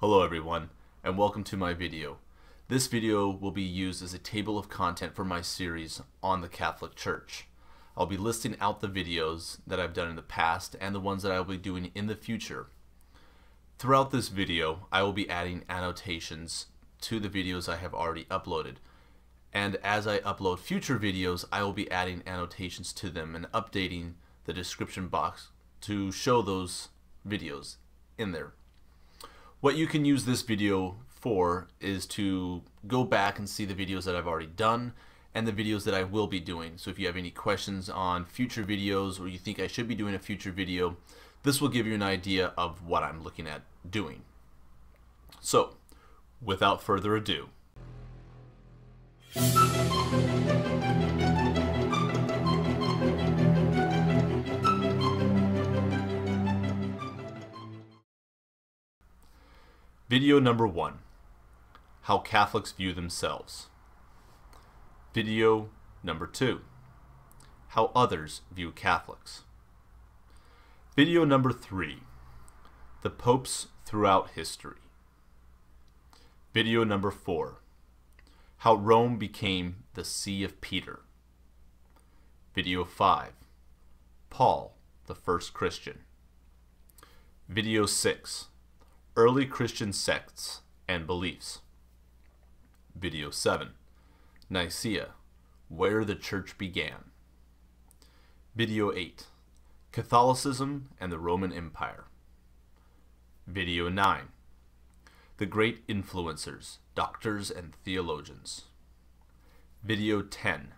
Hello everyone, and welcome to my video. This video will be used as a table of content for my series on the Catholic Church. I'll be listing out the videos that I've done in the past and the ones that I will be doing in the future. Throughout this video, I will be adding annotations to the videos I have already uploaded. And as I upload future videos, I will be adding annotations to them and updating the description box to show those videos in there. What you can use this video for is to go back and see the videos that I've already done and the videos that I will be doing. So if you have any questions on future videos or you think I should be doing a future video, this will give you an idea of what I'm looking at doing. So, without further ado, Video number one How Catholics View Themselves. Video number two How Others View Catholics. Video number three The Popes Throughout History. Video number four How Rome Became the See of Peter. Video 5 Paul, the First Christian. Video 6 Early Christian Sects and Beliefs. Video 7 Nicaea, Where the Church Began. Video 8 Catholicism and the Roman Empire. Video 9 The Great Influencers, Doctors and Theologians. Video 10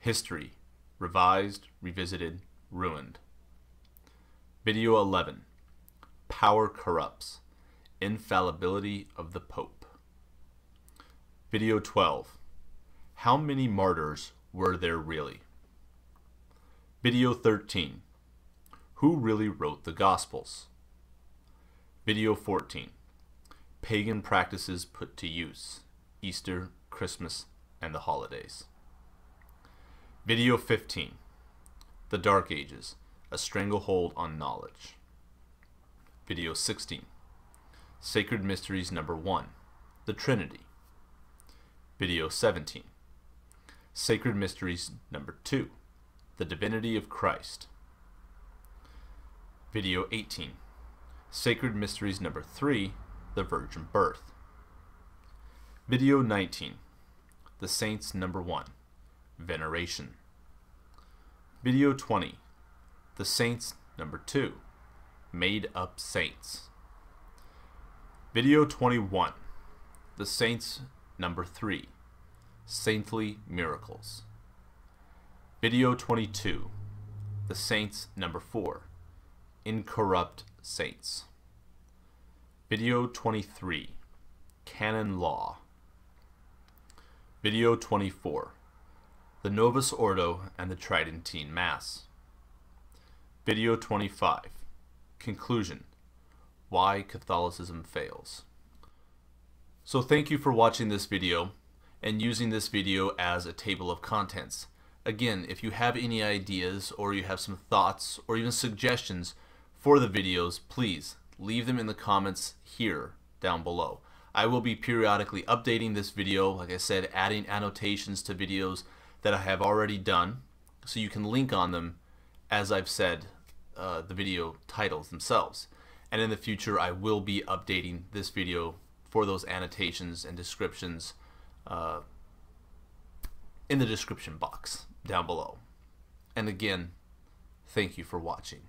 History, Revised, Revisited, Ruined. Video 11 Power Corrupts Infallibility of the Pope. Video 12. How many martyrs were there really? Video 13. Who really wrote the Gospels? Video 14. Pagan practices put to use. Easter, Christmas, and the holidays. Video 15. The Dark Ages, a stranglehold on knowledge. Video 16. Sacred Mysteries Number 1 The Trinity. Video 17 Sacred Mysteries Number 2 The Divinity of Christ. Video 18 Sacred Mysteries Number 3 The Virgin Birth. Video 19 The Saints Number 1 Veneration. Video 20 The Saints Number 2 Made Up Saints. Video 21 The Saints Number 3 Saintly Miracles. Video 22 The Saints Number 4 Incorrupt Saints. Video 23 Canon Law. Video 24 The Novus Ordo and the Tridentine Mass. Video 25 Conclusion why Catholicism Fails. So thank you for watching this video and using this video as a table of contents. Again, if you have any ideas or you have some thoughts or even suggestions for the videos, please leave them in the comments here down below. I will be periodically updating this video, like I said, adding annotations to videos that I have already done so you can link on them as I've said uh, the video titles themselves and in the future I will be updating this video for those annotations and descriptions uh, in the description box down below. And again, thank you for watching.